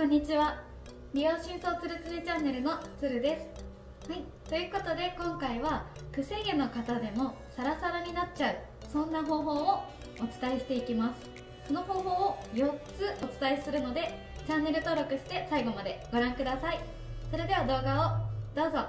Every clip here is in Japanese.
こんにちは。美容真相つるつるチャンネルのつるです。はい。ということで今回はくせ毛の方でもサラサラになっちゃうそんな方法をお伝えしていきます。その方法を4つお伝えするのでチャンネル登録して最後までご覧ください。それでは動画をどうぞ。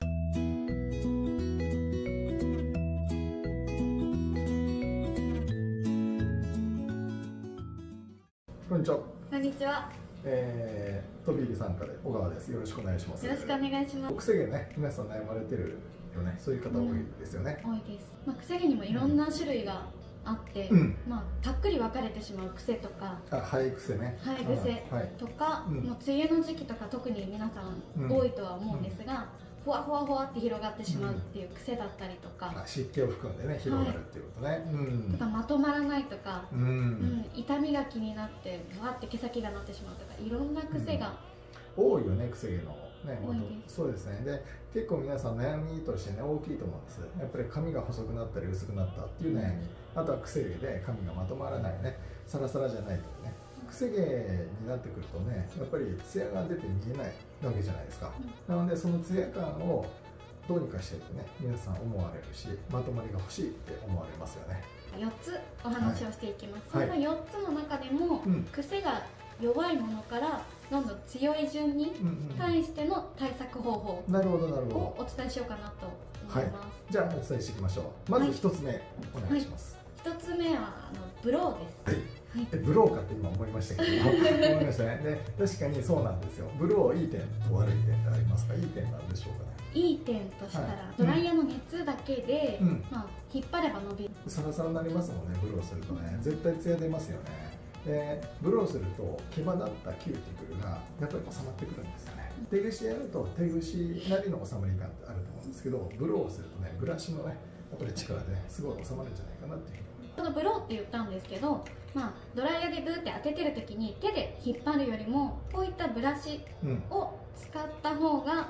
こんにちは。こんにちはえー、飛び入り参加で小川です。よろしくお願いします。よろしくお願いしますくせ毛ね、皆さん悩まれてるよね。そういう方多いですよね。多いです、まあ、癖毛にもいろんな種類があって、うん。まあ、たっくり分かれてしまう癖とかあ、生え癖ね。生え癖うんはい。とか、うんもう梅雨の時期とか特に皆さんうん多いとは思うんですが、ふわふわふわって広がってしまうっていう癖だったりとか、あ湿気を含んでね、広がるっていうことね。うんとかまとまらないとか、う。うんん、痛みが気になってわって毛先がなってしまうとかいろんな癖が、多いよね、くせ毛の。ね、多い元ですそうですね。で、結構皆さん悩みとしてね、大きいと思うんです。やっぱり髪が細くなったり薄くなったっていう悩み。あとはくせ毛で髪がまとまらないね。サラサラじゃないとかね。くせ毛になってくるとねやっぱりツヤが出て見えないわけじゃないですか、なのでそのツヤ感をどうにかしてってね皆さん思われるしまとまりが欲しいって思われますよね。4つお話をしていきます、はい。その4つの中でも、うん。癖が弱いものからどんどん強い順にうん対しての対策方法うんなるほどなるほをお伝えしようかなと思います、どじゃあお伝えしていきましょう。まず一つ目、お願いします。一つ目はあのブローです。はいはい。えブローかって今思いましたけど 思いましたね。で確かにそうなんですよ。ブローいい点と悪い点ってありますか？いい点なんでしょうかね。いい点としたら、はい。ドライヤーの熱だけで、うん。まあ、引っ張れば伸びる。サラサラになりますもんねブローするとね。絶対ツヤ出ますよね。でブローすると毛羽立ったキューティクルがやっぱり収まってくるんですよね。手ぐしやると手ぐしなりの収まり感ってあると思うんですけどブローするとねブラシのねやっぱり力でねすごい収まるんじゃないかなっていうふうに思いこのブローって言ったんですけど、まあ、ドライヤーでブーって当ててる時に手で引っ張るよりもこういったブラシを使った方が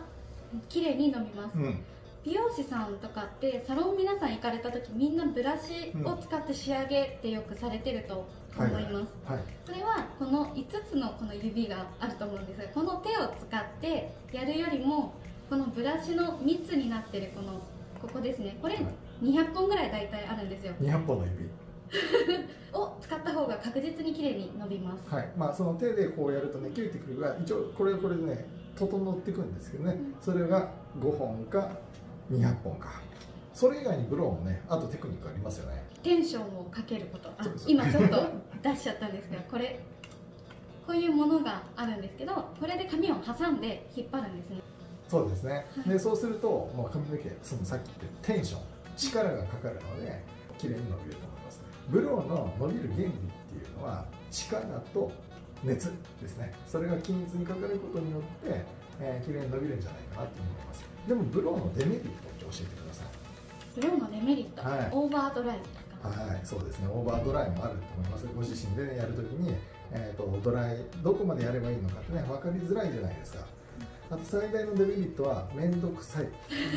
綺麗に伸びます、うん。うん美容師さんとかってサロン皆さん行かれた時みんなブラシを使って仕上げってよくされてると思います、はい。それはこの5つのこの指があると思うんです。がこの手を使ってやるよりもこのブラシの密になってるこのここですね。これ200本ぐらい大体あるんですよ。200本の指。を使った方が確実に綺麗に伸びます。はい。まあその手でこうやるとねキューティクルが一応これこれでね整っていくんですけどね、うん。それが5本か200本か。それ以外にブローもねあとテクニックありますよね。テンションをかけること。今ちょっと 出しちゃったんですけどこれこういうものがあるんですけどこれで髪を挟んで引っ張るんですね。そうですね、はい。でそうするともう髪の毛そのさっき言ったテンション力がかかるので綺麗に伸びると思いますブローの伸びる原理っていうのは力と熱ですね。それが均一にかかることによって、えー、綺麗に伸びるんじゃないかなと思います。でもブローのデメリットって教えてください。ブローのデメリット、はい。オーバードライとか、はい、そうですね。オーバードライもあると思います。ご自身で、ね、やるときに、えー、とドライどこまでやればいいのかってね分かりづらいじゃないですか。あと最大のデメリットは面倒くさい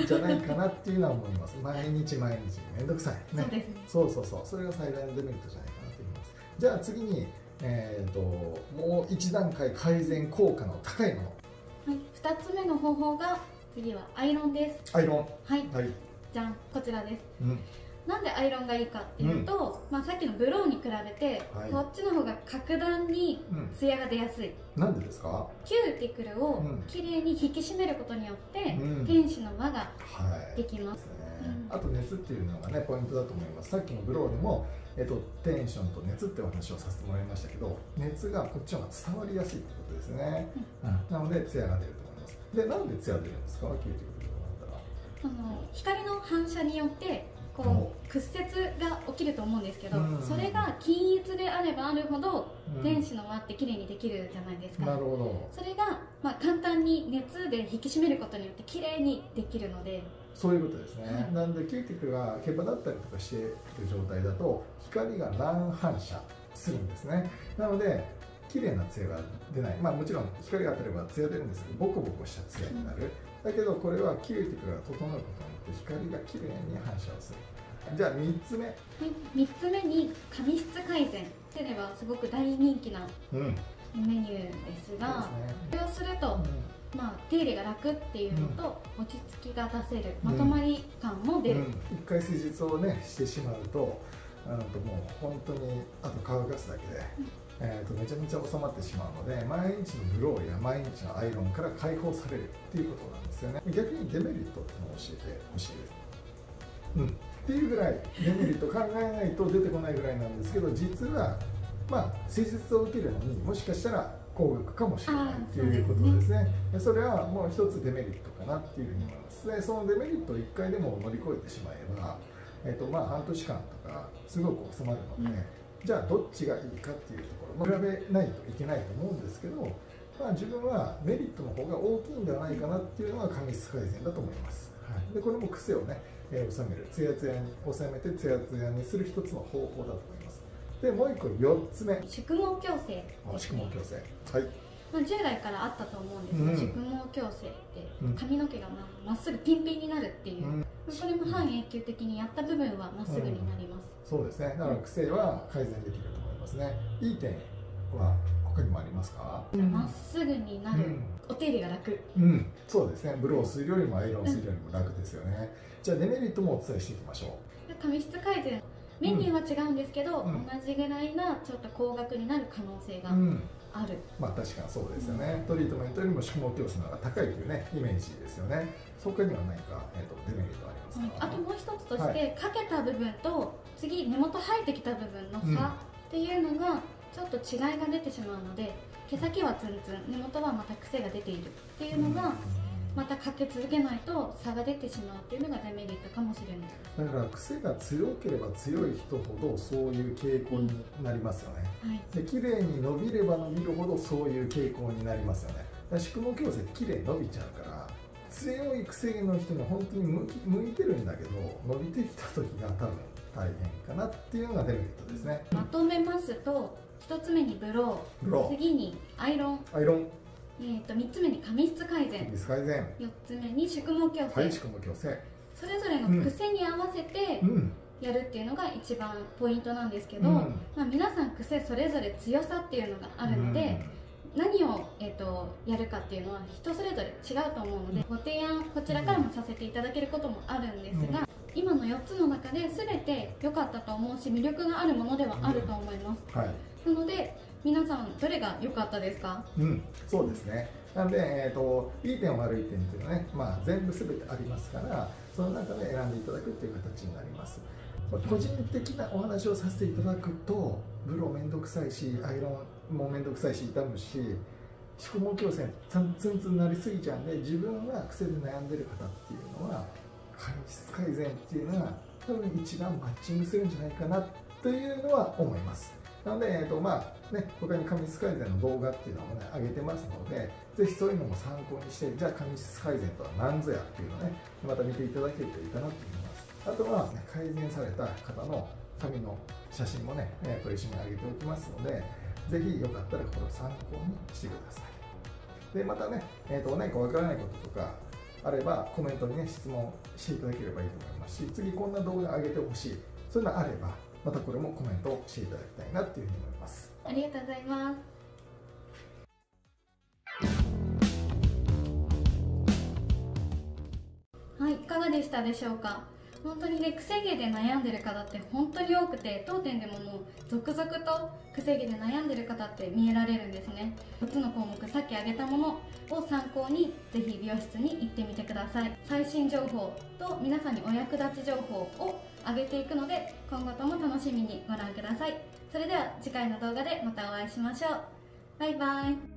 じゃないかなっていうのは思います。毎日毎日面倒くさい、そうですねそうそうそう。それが最大のデメリットじゃないかなと思います。じゃあ次に、えー、ともう一段階改善効果の高いもの。はい、2つ目の方法が次はアイロンですアイロン。はいはい。じゃんこちらですうん。なんでアイロンがいいかっていうと、まあ、さっきのブローに比べて、はい。こっちの方が格段にうん。ツヤが出やすい。なんでですか？キューティクルをうん。きれいに引き締めることによって、うん。天使の輪がはい。できます。ですね。うんあと熱っていうのがねポイントだと思います。さっきのブローでも、えっと、テンションと熱ってお話をさせてもらいましたけど熱がこっちの方が伝わりやすいってことですね、なのでツヤが出ると思います。でなんでツヤ出るんですか？キューティクルあの光の反射によってこお。う屈折が起きると思うんですけど、うん。それが均一であればあるほど、だったら、天使の輪ってきれいにできるじゃないですか。なるほど。それが、まあ、簡単に熱で引き締めることによってきれいにできるので。そういうことですね、はい。なんでキューティクルが毛羽だったりとかしている状態だと光が乱反射するんですね。なので綺麗なツヤが出ない。まあもちろん光が当たればツヤ出るんですけどボコボコしたツヤになる、だけどこれはキューティクルが整うことによって光が綺麗に反射をする。じゃあ3つ目。はい、3つ目に髪質改善ではすごく大人気なうんメニューですがそうですねこれると、まあ、手入れが楽っていうのと、落ち着きが出せるまとまり感も出る、うん。一回施術をねしてしまうとあのともう本当にあと乾かすだけで、えー、とめちゃめちゃ収まってしまうので毎日のブローや毎日のアイロンから解放されるっていうことなんですよね。逆にデメリットっていうのを教えてほしいです。うん。っていうぐらいデメリット考えないと出てこないぐらいなんですけど実はまあ施術を受けるのにもしかしたら高額かもしれないっていうことですね。そそれはもう一つデメリットかなっていうふうに思います。でそのデメリットを1回でも乗り越えてしまえば、えっとまあ、半年間とかすごく収まるので、じゃあどっちがいいかっていうところ、まあ、比べないといけないと思うんですけど、まあ、自分はメリットの方が大きいんではないかなっていうのが髪質改善だと思います、はい、でこれも癖をね、えー収める。ツヤツヤに収めてツヤツヤにする一つの方法だと思います。でもう一個4つ目。宿毛矯正。宿毛ね矯正。はい。まあ、従来からあったと思うんですが、うん。宿毛矯正ってうん。髪の毛がままっすぐピンピンになるっていう、うん。これも半永久的にやった部分はまっすぐになります、そうですね。だから癖は改善できると思いますね。いい点は他にもありますか？まっすぐになる、うん。お手入れが楽。うん、そうですね。ブローするよりもアイロンするよりも楽ですよね、じゃあデメリットもお伝えしていきましょで髪質改善。メニューは違うんですけど、うん。同じぐらいなちょっと高額になる可能性がう、うん、ある、まあ確かにそうですよね、トリートメントよりも宿毛矯正の方が高いというねイメージですよね。他には何か、えー、とデメリットありますか、あともう一つとして、はかけた部分と次根元生えてきた部分の差っていうのがちょっと違いが出てしまうので毛先はツンツン根元はまた癖が出ているっていうのが、またかけ続けないと差が出てしまうっていうのがデメリットかもしれない。だから癖が強ければ強い人ほどそういう傾向になりますよね。はい。で綺麗に伸びれば伸びるほどそういう傾向になりますよね。宿毛矯正って綺麗に伸びちゃうから強い癖の人に本当に向き向いてるんだけど伸びてきた時が多分大変かなっていうのがデメリットですね。まとめますと1つ目にブロー。ブロー。次にアイロン、アイロンえー、と3つ目に髪質改善。ミス改善。4つ目に宿毛矯正、はい宿毛矯正。それぞれの癖に合わせてうん。やるっていうのが一番ポイントなんですけど、うん。まあ、皆さん癖それぞれ強さっていうのがあるので、何を、えー、とやるかっていうのは人それぞれ違うと思うので、ご提案こちらからもさせていただけることもあるんですが、今の4つの中で全て良かったと思うし魅力があるものではあると思います、うん。はい。なので皆さんどれが良かったですか？うん、そうですね。なんで、えーと、いい点悪い点っていうのはね、まあ、全部すべてありますから、その中で選んでいただくっていう形になります。個人的なお話をさせていただくと、ブローめんどくさいし、アイロンもめんどくさいし、痛むし、宿毛矯正ツンツンツンなりすぎちゃうんで、自分が癖で悩んでる方っていうのは、髪質改善っていうのが多分一番マッチングするんじゃないかなというのは思います。なので、えっとまあね、他に髪質改善の動画っていうのもね、上げてますので、ぜひそういうのも参考にして、じゃあ髪質改善とは何ぞやっていうのね、また見ていただけるといいかなと思います。あとは、ね、改善された方の髪の写真もね、えーと一緒に上げておきますので、ぜひよかったらこれを参考にしてください。で、またね、えー、と何かわからないこととかあれば、コメントにね、質問していただければいいと思いますし、次こんな動画上げてほしい、そういうのあれば、またこれもコメントをしていただきたいなっていうふうに思います。ありがとうございます。はいいかがでしたでしょうか？本当にね癖毛で悩んでる方って本当に多くて当店でももう続々と癖毛で悩んでる方って見えられるんですね。4つの項目さっき挙げたものを参考にぜひ美容室に行ってみてください。最新情報と皆さんにお役立ち情報を上げていくので今後とも楽しみにご覧ください。それでは次回の動画でまたお会いしましょう。バイバイ。